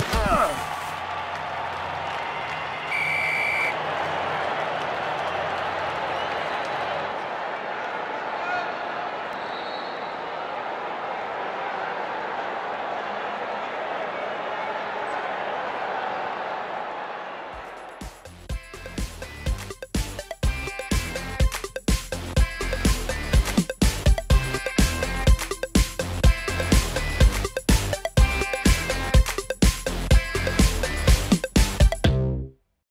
Ah!